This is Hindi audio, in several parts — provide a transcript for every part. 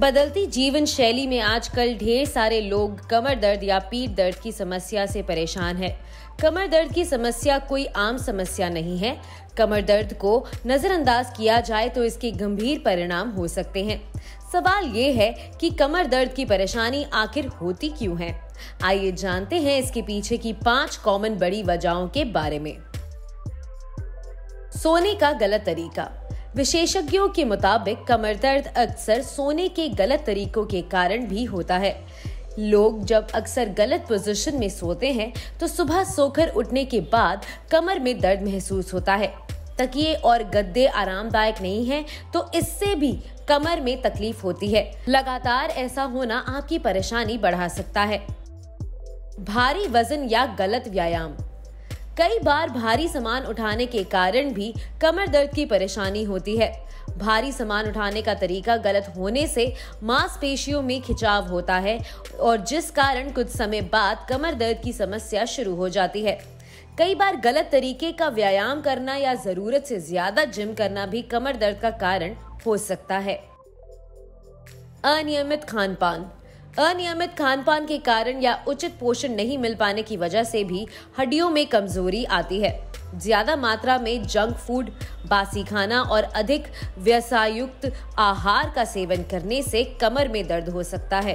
बदलती जीवन शैली में आजकल ढेर सारे लोग कमर दर्द या पीठ दर्द की समस्या से परेशान है। कमर दर्द की समस्या कोई आम समस्या नहीं है। कमर दर्द को नजरअंदाज किया जाए तो इसके गंभीर परिणाम हो सकते हैं। सवाल ये है कि कमर दर्द की परेशानी आखिर होती क्यों है? आइए जानते हैं इसके पीछे की पाँच कॉमन बड़ी वजहों के बारे में। सोने का गलत तरीका। विशेषज्ञों के मुताबिक कमर दर्द अक्सर सोने के गलत तरीकों के कारण भी होता है। लोग जब अक्सर गलत पोजीशन में सोते हैं तो सुबह सोकर उठने के बाद कमर में दर्द महसूस होता है। तकिए और गद्दे आरामदायक नहीं हैं तो इससे भी कमर में तकलीफ़ होती है। लगातार ऐसा होना आपकी परेशानी बढ़ा सकता है। भारी वज़न या गलत व्यायाम। कई बार भारी सामान उठाने के कारण भी कमर दर्द की परेशानी होती है। भारी सामान उठाने का तरीका गलत होने से मांसपेशियों में खिंचाव होता है और जिस कारण कुछ समय बाद कमर दर्द की समस्या शुरू हो जाती है। कई बार गलत तरीके का व्यायाम करना या ज़रूरत से ज़्यादा जिम करना भी कमर दर्द का कारण हो सकता है। अनियमित खान पान अनियमित खान पान के कारण या उचित पोषण नहीं मिल पाने की वजह से भी हड्डियों में कमज़ोरी आती है। ज़्यादा मात्रा में जंक फ़ूड, बासी खाना और अधिक व्यसायुक्त आहार का सेवन करने से कमर में दर्द हो सकता है।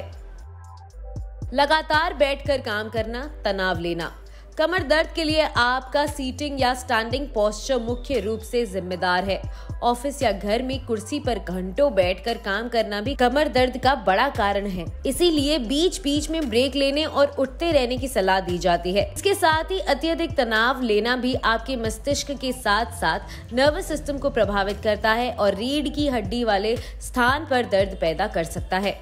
लगातार बैठकर काम करना, तनाव लेना। कमर दर्द के लिए आपका सीटिंग या स्टैंडिंग पोस्चर मुख्य रूप से जिम्मेदार है। ऑफ़िस या घर में कुर्सी पर घंटों बैठकर काम करना भी कमर दर्द का बड़ा कारण है। इसीलिए बीच बीच में ब्रेक लेने और उठते रहने की सलाह दी जाती है। इसके साथ ही अत्यधिक तनाव लेना भी आपके मस्तिष्क के साथ साथ नर्वस सिस्टम को प्रभावित करता है और रीढ़ की हड्डी वाले स्थान पर दर्द पैदा कर सकता है।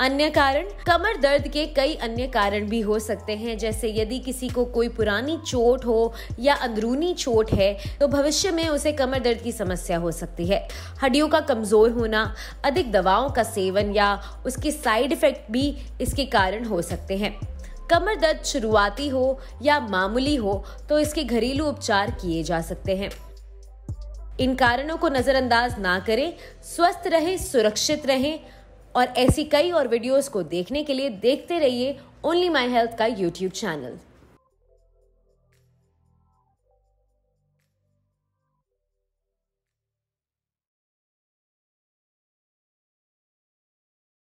अन्य कारण? कमर दर्द के कई अन्य कारण भी हो सकते हैं, जैसे यदि किसी को कोई पुरानी चोट हो या अंदरूनी चोट है तो भविष्य में उसे कमर दर्द की समस्या हो सकती है। हड्डियों का कमज़ोर होना, अधिक दवाओं का सेवन या उसके साइड इफ़ेक्ट भी इसके कारण हो सकते हैं। कमर दर्द शुरुआती हो या मामूली हो तो इसके घरेलू उपचार किए जा सकते हैं। इन कारणों को नजरअंदाज ना करें, स्वस्थ रहें, सुरक्षित रहें और ऐसी कई और वीडियोस को देखने के लिए देखते रहिए ओनली माई हेल्थ का यूट्यूब चैनल।